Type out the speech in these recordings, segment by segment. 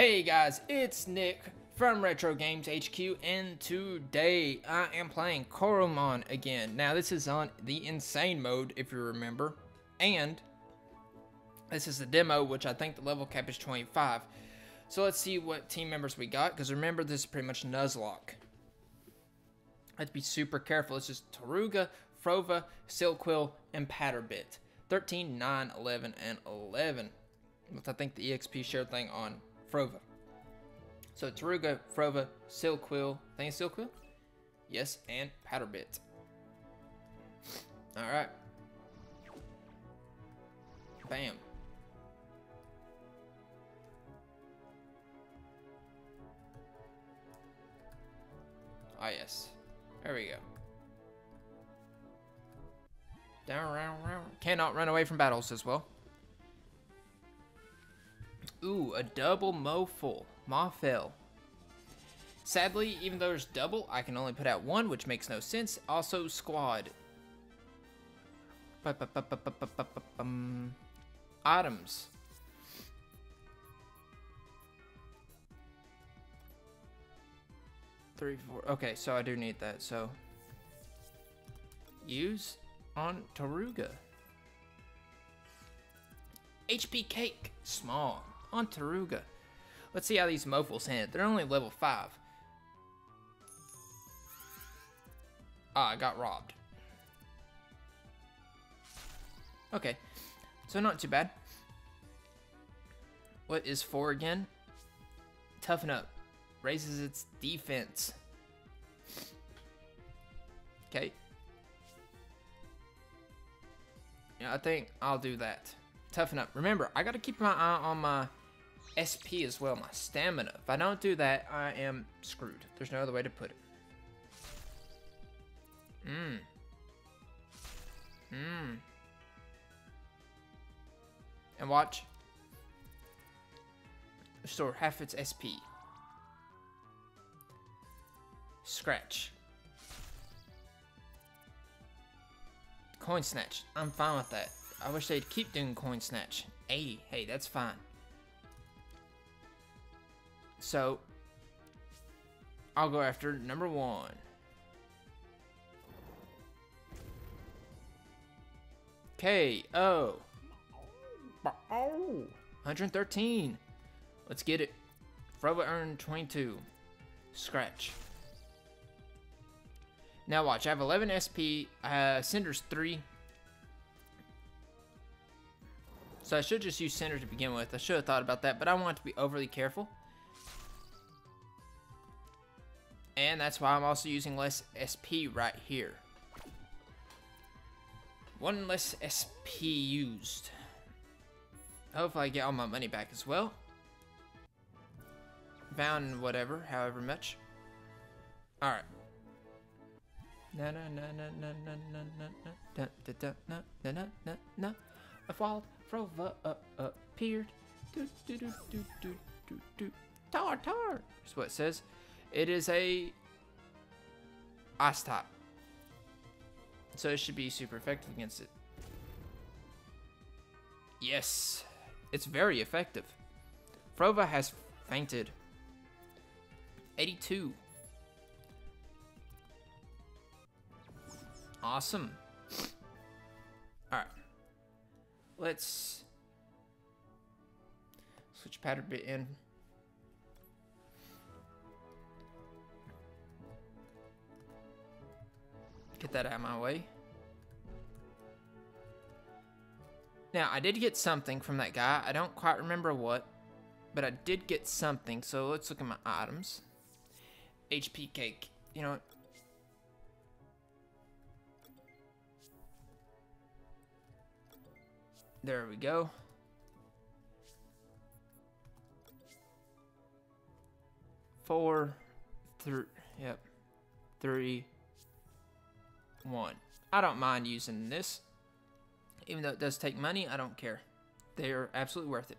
Hey guys, it's Nick from Retro Games HQ, and today I am playing Coromon again. Now, this is on the Insane mode, if you remember, and this is the demo, which I think the level cap is 25. So let's see what team members we got, because remember, this is pretty much Nuzlocke. I have to be super careful. This is Toruga, Frova, Silquill, and Patterbit. 13, 9, 11, and 11. With, I think, the EXP share thing on Frova. So Toruga, Frova, Silquill, I think it's Silquill? Yes, and Patterbit. Alright. Bam. Ah, yes. There we go. Down, round, round. Cannot run away from battles as well. Ooh, a double Moffel. Moffel. Sadly, even though there's double, I can only put out one, which makes no sense. Also, squad. Items. Three, four. Okay, so I do need that. So, use on Toruga. HP cake, small on Toruga. Let's see how these Moffels hit. They're only level 5. Ah, I got robbed. Okay, so not too bad. What is 4 again? Toughen up. Raises its defense. Okay. Yeah, I think I'll do that. Toughen up. Remember, I gotta keep my eye on my SP as well, my stamina. If I don't do that, I am screwed. There's no other way to put it. Mmm. Mmm. And watch. Restore half its SP. Scratch. Coin snatch. I'm fine with that. I wish they'd keep doing coin snatch. 80. Hey, that's fine. So, I'll go after number one. K-O. 113. Let's get it. Frova earned 22. Scratch. Now watch, I have 11 SP, uh, Cinder's 3. So I should just use Cinder to begin with. I should have thought about that, but I want to be overly careful. And that's why I'm also using less SP right here. One less SP used. Hopefully I get all my money back as well. Bound whatever, however much. Alright. Na na na na na na na na na na na na na na na A wild Frova appeared. Do do do do do do do. Tar tar. That's what it says. It is a ice type. So it should be super effective against it. Yes, it's very effective. Frova has fainted. 82. Awesome. Alright. Let's switch Patterbit in. Get that out of my way. Now, I did get something from that guy. I don't quite remember what, but I did get something. So let's look at my items. HP cake. You know, There we go. Four, three, yep, three, one. I don't mind using this. Even though it does take money, I don't care. They are absolutely worth it.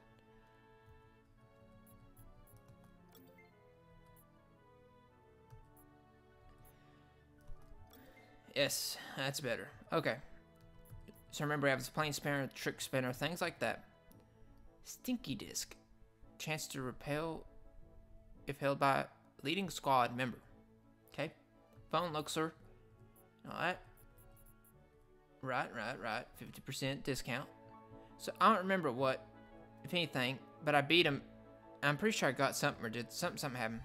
Yes, that's better. Okay. So remember, I have this plane spinner, trick spinner, things like that. Stinky disc. Chance to repel if held by leading squad member. Okay? Phone Luxor. Alright. Right, right, right. 50% discount. So I don't remember what, if anything, but I beat him. I'm pretty sure I got something or did something, something happen.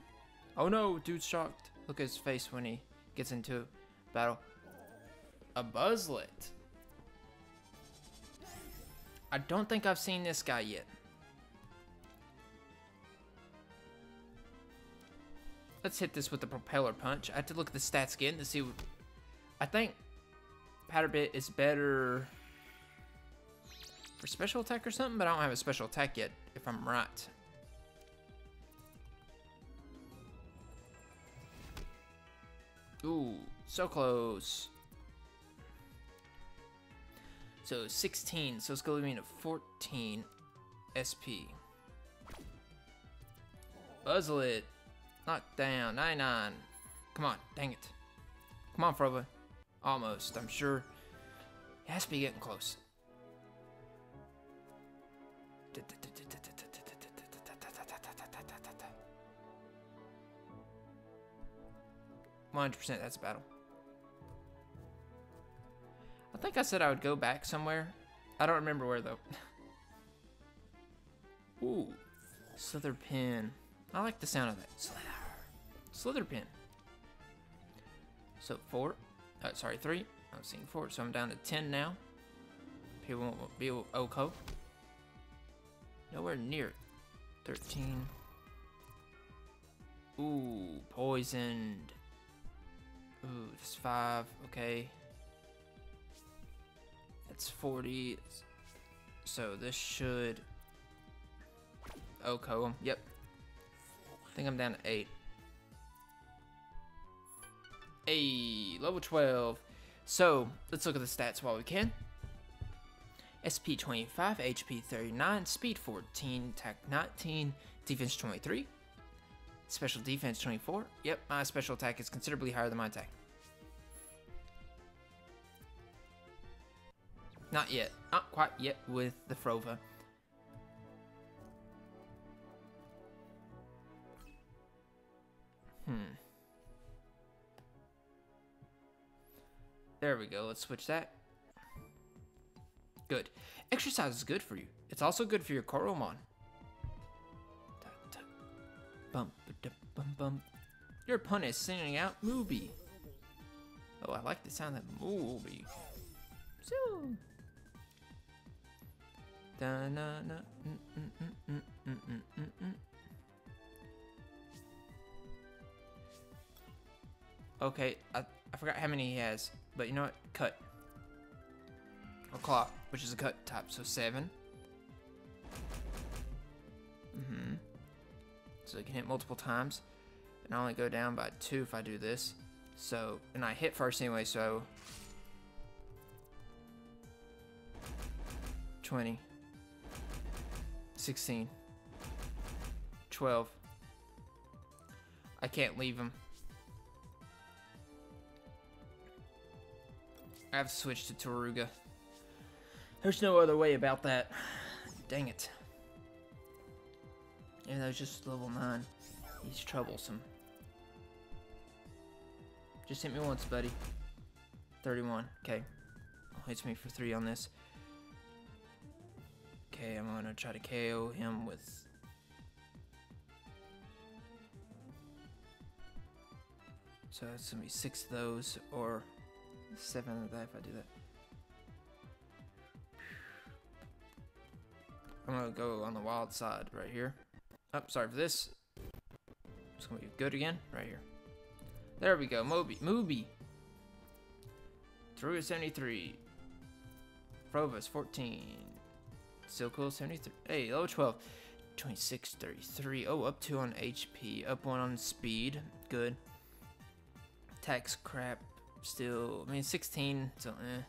Oh no, dude's shocked. Look at his face when he gets into battle. A Buzzlet. I don't think I've seen this guy yet. Let's hit this with the propeller punch. I have to look at the stats again to see. I think Patterbit is better for special attack or something, but I don't have a special attack yet, if I'm right. Ooh, so close. So 16, so it's going to be to 14 SP. Buzzlet. Knock down. 99. Come on, dang it. Come on, Frova. Almost, I'm sure. It has to be getting close. One hundred percent. That's a battle. I think I said I would go back somewhere. I don't remember where though. Ooh, slither pin. I like the sound of that. Slither. Slither pin. So four. Uh, sorry, three. I'm seeing four, so I'm down to ten now. People won't be Oko. Nowhere near 13. Ooh, poisoned. Ooh, that's five. Okay. That's 40. So this should... Oko him. Yep. I think I'm down to 8. Hey, level 12. So, let's look at the stats while we can. SP 25, HP 39, Speed 14, Attack 19, Defense 23, Special Defense 24. Yep, my special attack is considerably higher than my attack. Not yet. Not quite yet with the Frova. Hmm. There we go. Let's switch that. Good. Exercise is good for you. It's also good for your Coromon. Your opponent is singing out Mooby. Oh, I like the sound of Mooby. So. Da, na, na, mm, mm, mm, okay, I, I forgot how many he has, but you know what? Cut. Or clock, which is a cut type, so seven. Mm-hmm. So it can hit multiple times. And I only go down by two if I do this. So, and I hit first anyway, so... 20. 16. 12. I can't leave him. I have switched to Toruga. There's no other way about that. Dang it. Yeah, that was just level 9. He's troublesome. Just hit me once, buddy. 31. Okay. Hits me for 3 on this. Okay, I'm gonna try to KO him with... So that's gonna be 6 of those, or 7 of that if I do that. I'm gonna go on the wild side right here. Oh, sorry for this. It's gonna be good again, right here. There we go, Moby, Moby. Through 73. Provus 14. Still 73. Hey, level 12. 26, 33. Oh, up 2 on HP. Up 1 on speed. Good. Tax crap. Still, I mean, 16. So, eh.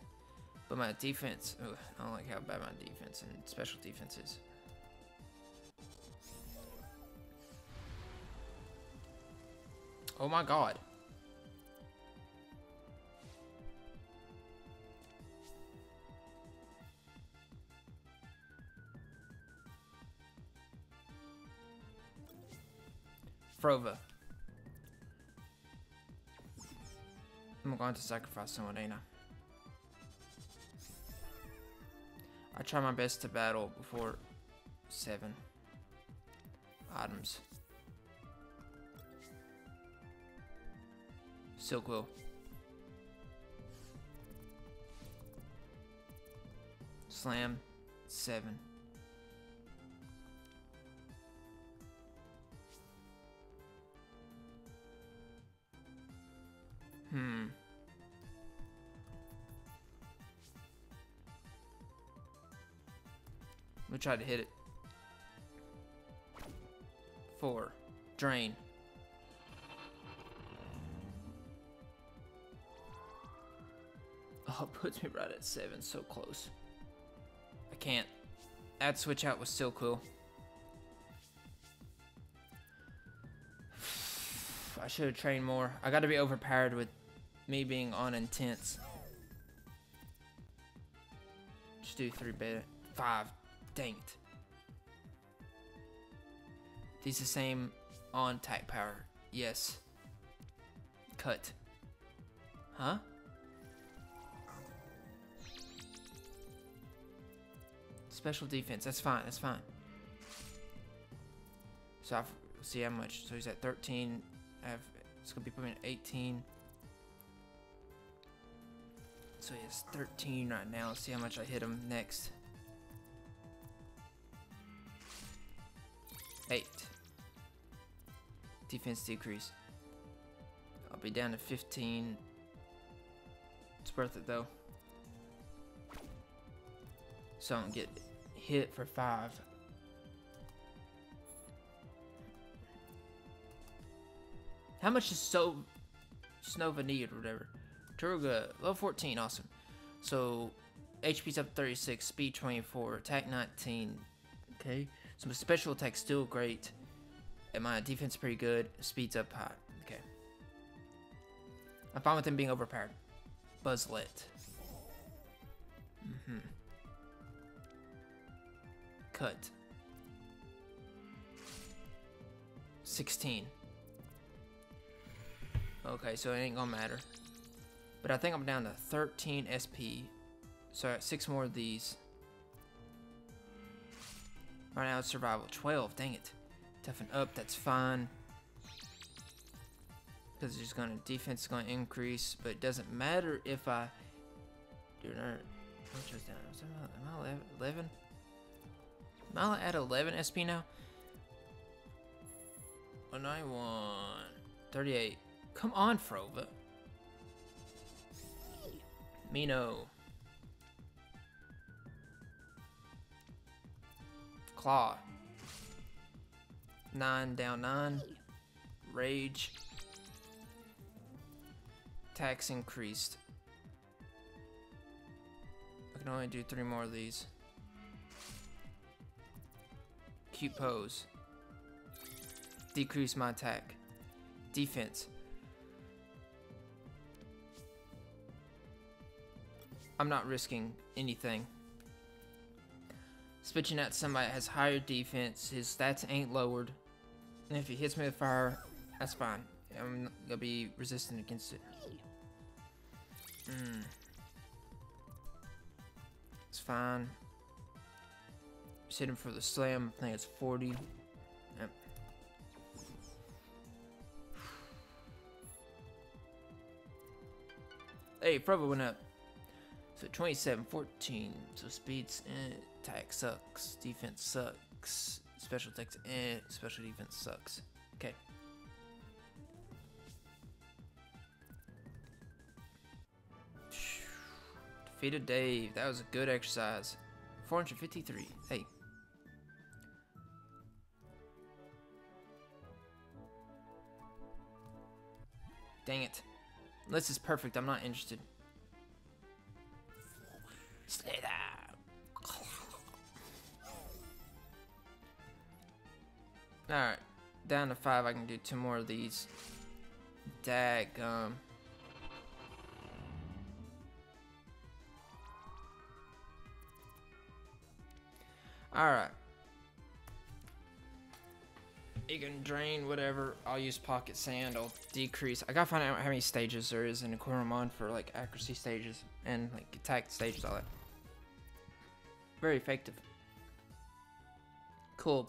But my defense, ugh, I don't like how bad my defense and special defense is. Oh my god. Frova. I'm going to sacrifice someone, ain't I? I try my best to battle before seven items. Silquill. Slam seven. Hmm. We try to hit it. Four. Drain. Oh, puts me right at seven. So close. I can't. That switch out was still cool. I should have trained more. I got to be overpowered with me being on intense. Just do three better. Five. Dang it. These the same on attack power. Yes. Cut. Huh? Special defense. That's fine. That's fine. So I've, see how much. So he's at 13. I have, it's gonna be putting 18. So he has 13 right now. Let's see how much I hit him next. Eight. Defense decrease. I'll be down to 15. It's worth it though. So I don't get hit for five. How much is so Snova need or whatever? Toruga, level 14, awesome. So HP's up 36, speed 24, attack 19. Okay. So my special attack's still great. And my defense pretty good. Speed's up high. Okay. I'm fine with him being overpowered. Buzzlet. Mm-hmm. Cut. 16. Okay, so it ain't gonna matter. But I think I'm down to 13 SP. So I six more of these. Right now it's survival 12, dang it. Toughen up, that's fine. Because it's just gonna defense is gonna increase, but it doesn't matter if I do another how much down? Am I 11? Am I at 11 SP now? 191 38. Come on, Frova. Mino. Claw. Nine down nine. Rage. Tax increased. I can only do three more of these. Cute pose. Decrease my attack. Defense. I'm not risking anything. Switching out somebody has higher defense, his stats ain't lowered. And if he hits me with fire, that's fine. I'm gonna be resistant against it. Hmm. It's fine. Just hit him for the slam. I think it's 40. Yep. Hey, Frova went up. So 27, 14. So speeds, eh, attack sucks. Defense sucks. Special attacks, eh. Special defense sucks. Okay. Defeated Dave. That was a good exercise. 453. Hey. Dang it. Unless it's perfect, I'm not interested. Stay there. Alright. Down to five, I can do two more of these. Daggum. Alright. it can drain whatever. I'll use pocket sand. I'll decrease. I gotta find out how many stages there is in Coromon for like accuracy stages and like attack stages, all that. Very effective. Cool.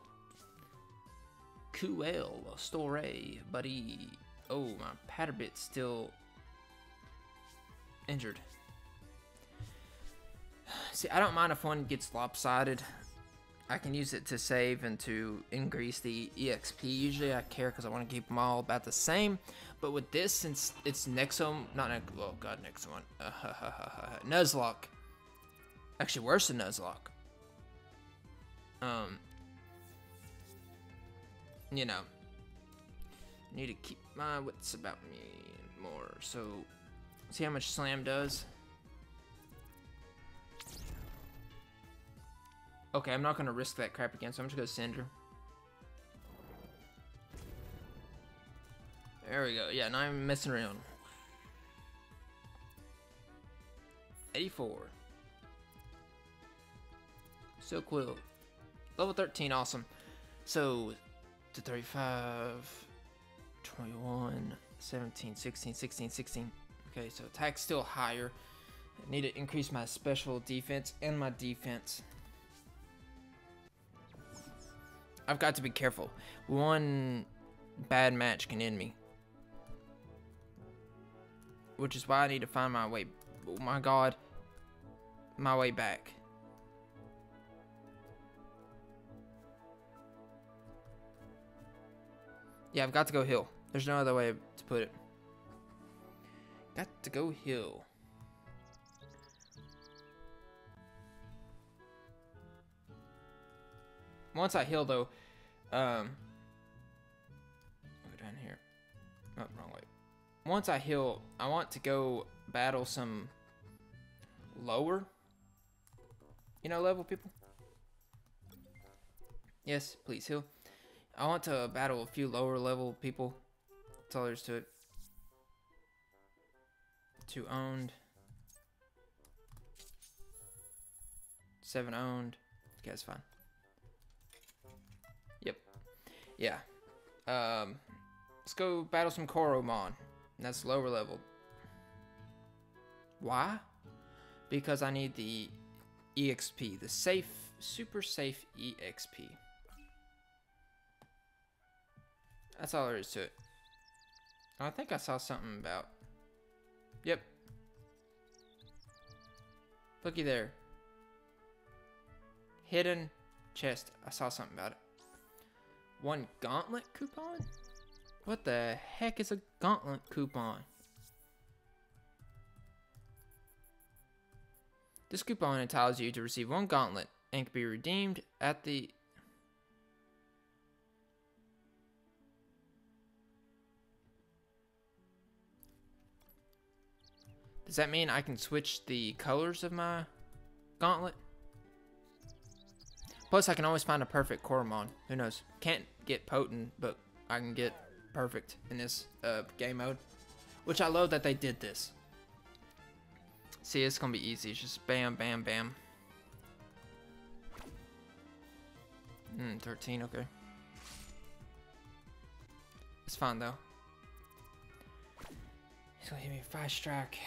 Cool story, buddy. Oh, my Patterbit's still injured. See, I don't mind if one gets lopsided. I can use it to save and to increase the EXP. Usually I care because I want to keep them all about the same. But with this, since it's Nexom, not Nex oh god, Nexomon, uh, Nuzlocke. Actually worse than Nuzlocke. Um, you know, need to keep my wits about me more. So, see how much Slam does? Okay, I'm not gonna risk that crap again, so I'm just gonna Cinder. There we go. Yeah, now I'm messing around. 84. So cool. Level 13, awesome. So, to 35, 21, 17, 16, 16, 16. Okay, so attack's still higher. I need to increase my special defense and my defense. I've got to be careful. One bad match can end me. Which is why I need to find my way. Oh my god. My way back. Yeah, I've got to go hill. There's no other way to put it. Got to go hill. Once I heal, though, um, go down here. Oh, wrong way. Once I heal, I want to go battle some lower, you know, level people. Yes, please heal. I want to battle a few lower level people. That's all there's to it. Two owned. Seven owned. Okay, that's fine. Yep. Yeah. Um, let's go battle some Coromon. That's lower level. Why? Because I need the EXP, the safe, super safe EXP. That's all there is to it. I think I saw something about... Yep. Looky there. Hidden chest. I saw something about it. One gauntlet coupon? What the heck is a gauntlet coupon? This coupon entitles you to receive one gauntlet and can be redeemed at the Does that mean I can switch the colors of my gauntlet? Plus, I can always find a perfect Coromon. Who knows? Can't get potent, but I can get perfect in this uh, game mode. Which I love that they did this. See, it's gonna be easy. It's just bam, bam, bam. Hmm, 13, okay. It's fine though. He's gonna hit me five strike.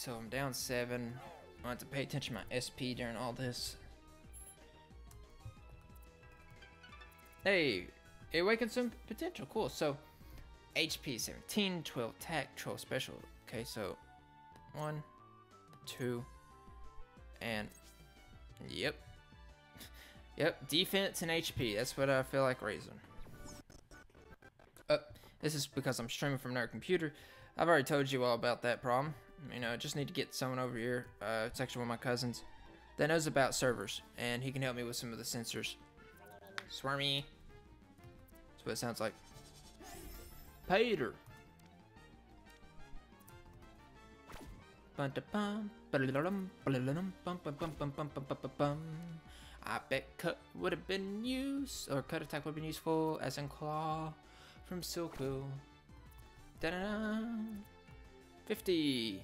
So I'm down seven. I have to pay attention to my SP during all this. Hey, it awakens some potential. Cool. So, HP 17, 12 attack, 12 special. Okay, so one, two, and yep. Yep, defense and HP. That's what I feel like raising. Uh, this is because I'm streaming from another computer. I've already told you all about that problem. You know, I just need to get someone over here. Uh, it's actually one of my cousins that knows about servers, and he can help me with some of the sensors. Swurmy. That's what it sounds like. Peter. I bet cut would have been used, or cut attack would have been useful, as in claw from Silcool. Da da da. 50.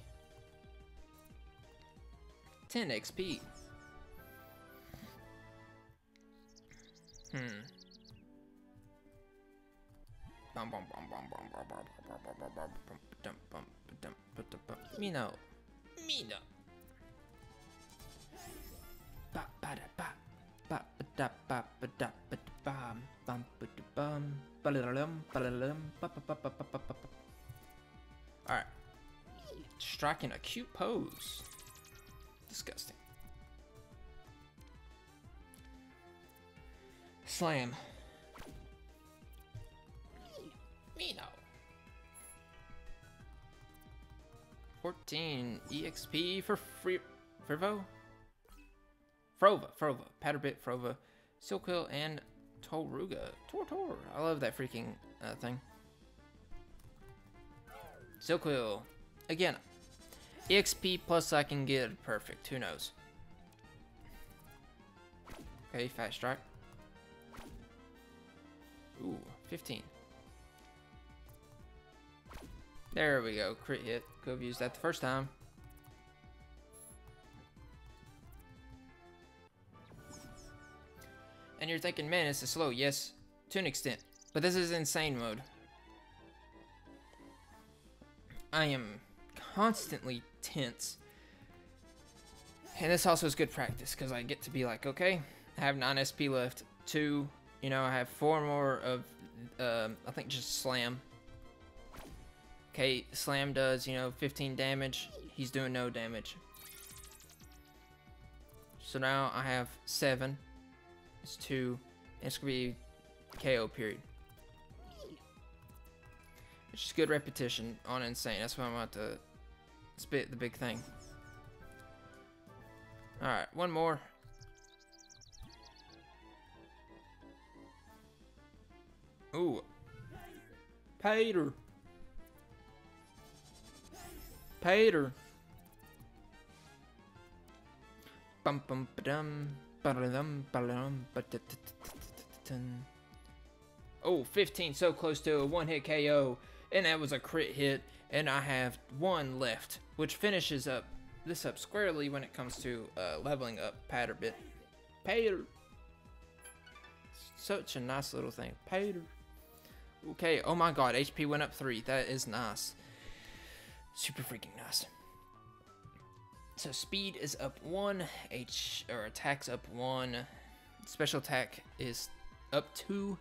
10 XP. Hmm. Mino. Mino. Ba ba da ba. Ba ba da ba ba da ba da. Bum bum. Ba. Alright. Striking a cute pose. Disgusting. Slam. Mino. 14 EXP for free. Frivo? Frova, Frova, Patterbit, Frova, Silquill, and Toruga. Tortor. I love that freaking uh, thing. Silquill. Again, EXP plus I can get perfect. Who knows? Okay, Fast Strike. Ooh, 15. There we go. Crit hit. Could have used that the first time. And you're thinking, man, this is slow. Yes, to an extent. But this is insane mode. I am constantly tense. And this also is good practice because I get to be like, okay, I have 9 SP left. Two, you know, I have four more of, uh, I think just Slam. Okay, Slam does, you know, 15 damage. He's doing no damage. So now I have seven. It's two. It's gonna be KO period. It's just good repetition on insane. That's why I'm about to spit the big thing. Alright, one more. Ooh. Peter. Peter. Bum bum ba dum ba dum ba dum ba Oh, 15, so close to a one-hit KO, and that was a crit hit, and I have one left, which finishes up this up squarely when it comes to uh, leveling up Patterbit. Pater. Such a nice little thing. Pater. Okay, oh my god, HP went up 3. That is nice. Super freaking nice. So speed is up 1, H or attack's up 1, special attack is up 2.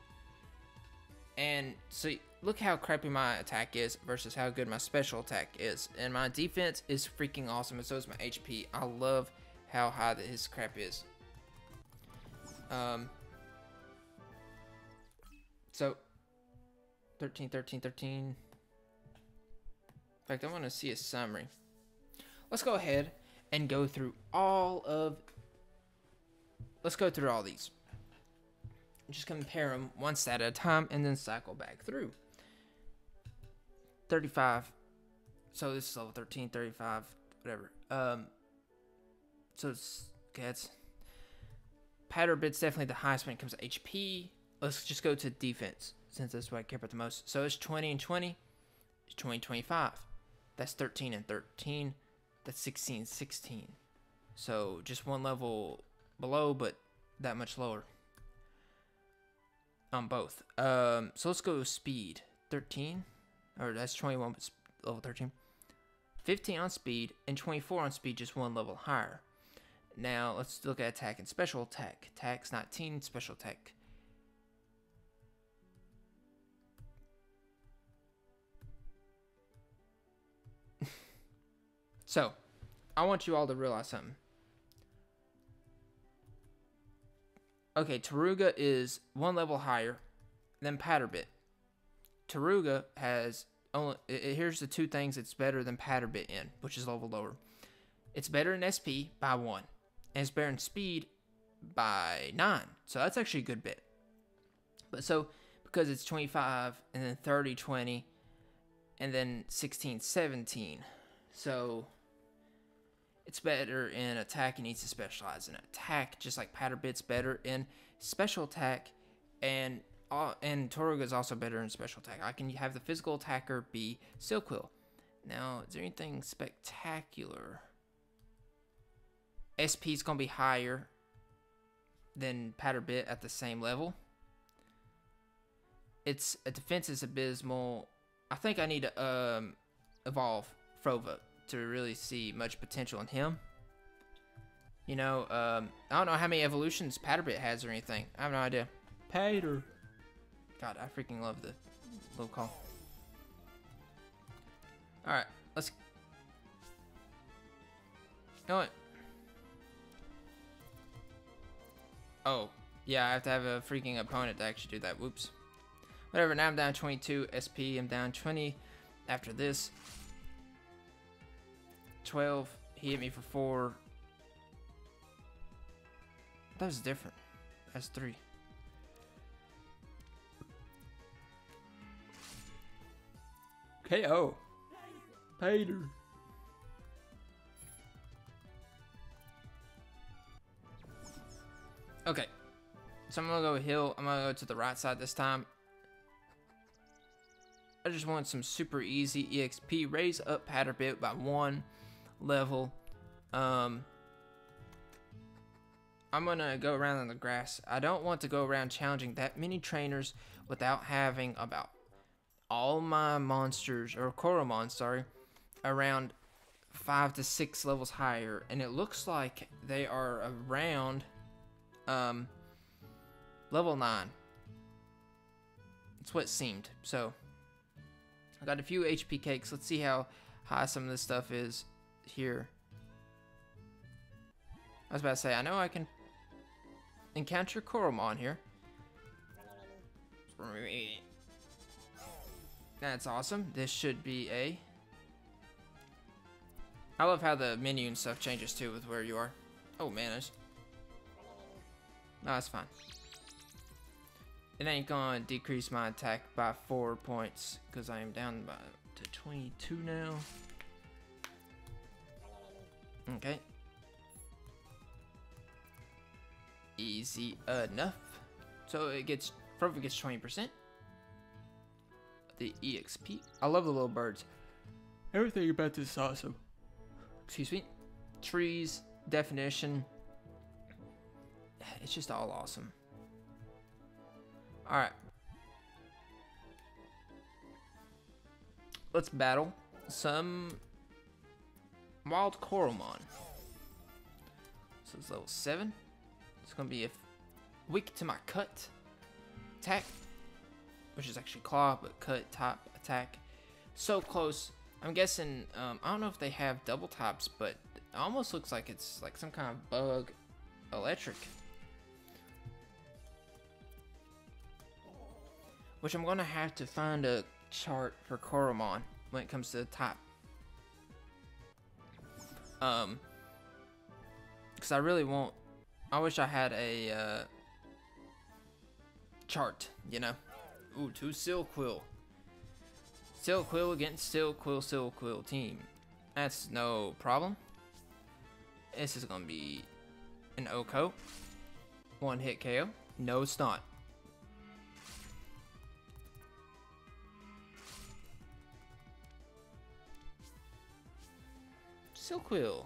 And so look how crappy my attack is versus how good my special attack is. And my defense is freaking awesome, and so is my HP. I love how high that his crap is. Um, so 13, 13, 13. In fact, I want to see a summary. Let's go ahead and go through all of. Let's go through all these. Just compare them one stat at a time and then cycle back through. 35. So this is level 13, 35, whatever. Um. So it's, okay, it's Patterbit's definitely the highest when it comes to HP. Let's just go to defense since that's what I care about the most. So it's 20 and 20. It's 20, 25. That's 13 and 13. That's 16 16. So just one level below, but that much lower on both. Um, so let's go speed. 13. Or that's 21, but level 13. 15 on speed and 24 on speed, just one level higher. Now let's look at attack and special attack. Attack's 19, special attack. so, I want you all to realize something. Okay, Toruga is one level higher than Patterbit. Toruga has only. Here's the two things it's better than Patterbit in, which is level lower. It's better in SP by one, and it's better in speed by nine. So that's actually a good bit. But so because it's 25 and then 30, 20, and then 16, 17. So it's better in attack. It needs to specialize in attack, just like Patterbit's better in special attack, and uh, and Toruga is also better in special attack. I can have the physical attacker be Silquill. Now, is there anything spectacular? SP is gonna be higher than Patterbit at the same level. its a defense is abysmal. I think I need to um, evolve Frova to really see much potential in him. You know, um, I don't know how many evolutions Patterbit has or anything. I have no idea. Pater. God, I freaking love the little call. Alright, let's... You know what? Oh, yeah, I have to have a freaking opponent to actually do that. Whoops. Whatever, now I'm down 22 SP. I'm down 20 after this. 12. He hit me for 4. That was different. That's 3. KO. Pater. Okay. So I'm gonna go hill. I'm gonna go to the right side this time. I just want some super easy EXP. Raise up Patterbit by one level. Um, I'm gonna go around in the grass. I don't want to go around challenging that many trainers without having about all my monsters, or Coromon, sorry, around five to six levels higher. And it looks like they are around um, level 9. That's what it seemed. So, I got a few HP cakes. Let's see how high some of this stuff is here. I was about to say, I know I can encounter Coromon here. That's awesome. This should be a... I love how the menu and stuff changes too with where you are. Oh man, that's... No, that's fine. It ain't gonna decrease my attack by 4 points, because I am down by to 22 now. Okay. Easy enough. So it gets, probably gets 20%. The EXP. I love the little birds. Everything about this is awesome. Excuse me. Trees, definition. It's just all awesome. Alright. Let's battle some Wild Coromon. So it's level 7. It's going to be a weak to my cut attack, which is actually claw, but cut, top, attack. So close. I'm guessing, um, I don't know if they have double tops, but it almost looks like it's like some kind of bug electric. Which I'm going to have to find a chart for Coromon when it comes to the top. Um, because I really won't. I wish I had a uh, chart, you know. Ooh, two Silquill. Silquill against Silquill, Silquill team. That's no problem. This is gonna be an OHKO. One hit KO. No, it's not. Silquill.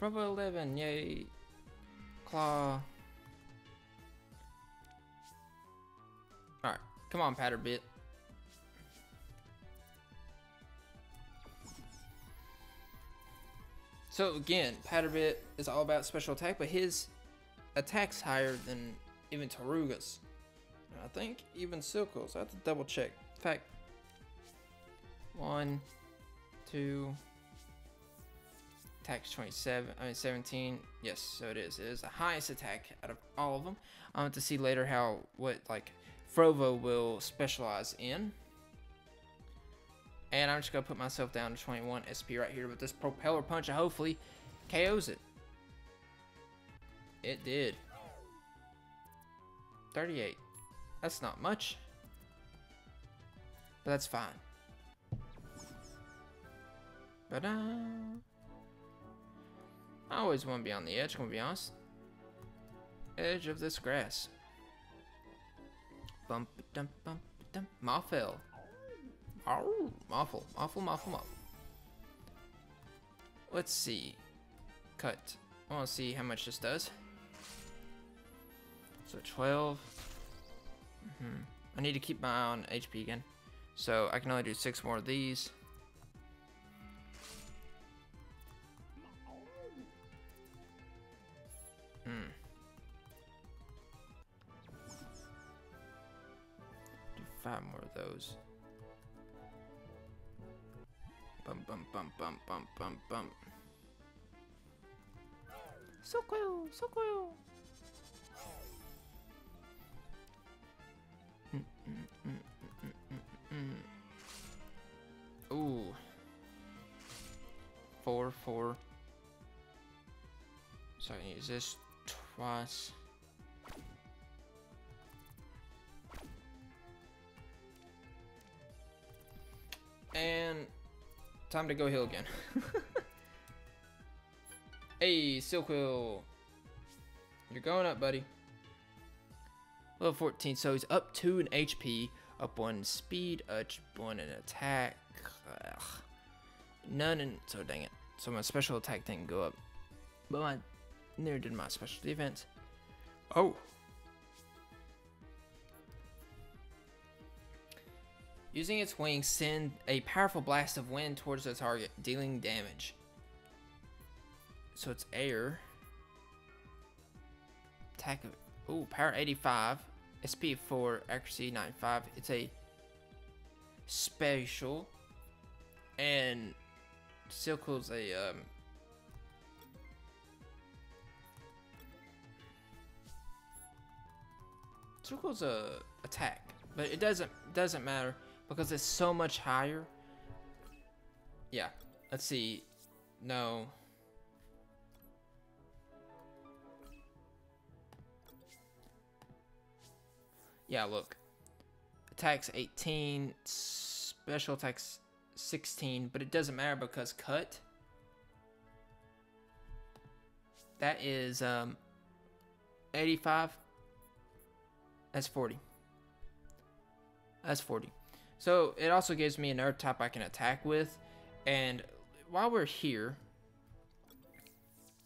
Bravo 11, yay. Claw. Alright, come on, Patterbit. So again, Patterbit is all about special attack, but his attack's higher than even Toruga's. I think even Silquills. I have to double check. In fact, one, two, attack's 27, I mean 17. Yes, so it is. It is the highest attack out of all of them. i want to see later how, what, like, Frovo will specialize in. And I'm just going to put myself down to 21 SP right here with this Propeller Punch. And hopefully KOs it. It did. 38. That's not much. But that's fine. But I always want to be on the edge, gonna be honest. Edge of this grass. Bump dump bump dump. Mothel. Oh, Moffel, Moffel, Moffel. Let's see. Cut. I want to see how much this does. So 12. Mm -hmm. I need to keep my eye on HP again. So I can only do six more of these. Hmm. Do five more of those. Bump, bump, bump, bump, bump, bump, bump. So cool, so cool. Four, four. So I use this twice. And time to go heal again. hey, Silquill. You're going up, buddy. Level 14, so he's up 2 in HP, up 1 in speed, up 1 in attack. Ugh. None in, so dang it. So my special attack didn't go up. But my, neither did my special defense. Oh. Using its wings, send a powerful blast of wind towards the target, dealing damage. So it's air. Attack of Ooh, power 85, SP 4, accuracy 95. It's a special, and Silquill's a um, a attack, but it doesn't doesn't matter because it's so much higher. Yeah, let's see. No. Yeah, look. Attacks 18, special attacks 16, but it doesn't matter because cut. That is um, 85. That's 40. That's 40. So it also gives me another type I can attack with. And while we're here,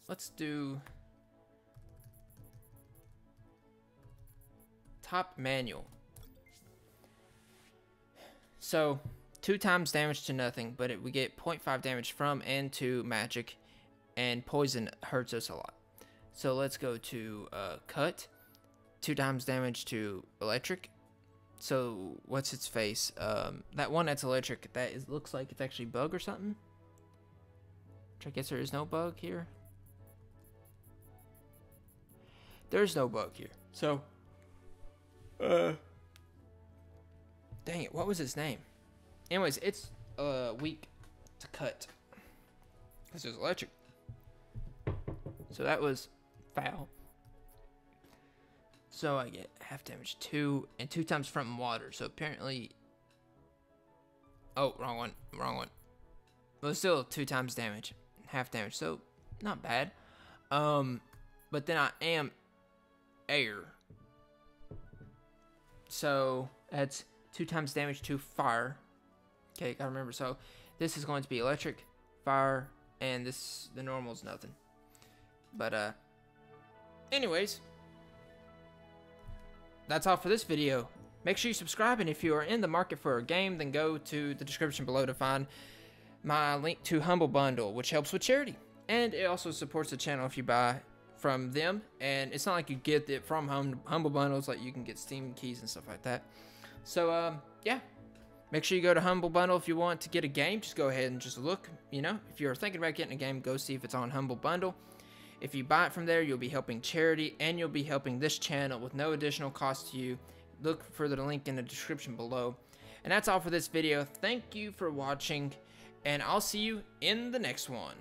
let's do top manual. So, two times damage to nothing, but it, we get 0.5 damage from and to magic, and poison hurts us a lot. So let's go to uh, cut, two times damage to electric. So what's its face? Um, that one that's electric, that is, looks like it's actually bug or something. I guess there is no bug here. There's no bug here. So uh. Dang it, what was his name? Anyways, it's uh weak to cut. Because was electric. So that was foul. So I get half damage two and two times from water. So apparently Oh, wrong one. Wrong one. But still two times damage. Half damage. So not bad. Um but then I am air. So that's two times damage to fire. Okay, gotta remember. So this is going to be electric, fire, and this the normal is nothing. But uh, anyways, that's all for this video. Make sure you subscribe, and if you are in the market for a game, then go to the description below to find my link to Humble Bundle, which helps with charity. And it also supports the channel if you buy from them, and it's not like you get it from hum Humble Bundles, like you can get Steam keys and stuff like that. So, um, yeah, make sure you go to Humble Bundle if you want to get a game. Just go ahead and just look, you know, if you're thinking about getting a game, go see if it's on Humble Bundle. If you buy it from there, you'll be helping charity, and you'll be helping this channel with no additional cost to you. Look for the link in the description below. And that's all for this video. Thank you for watching, and I'll see you in the next one.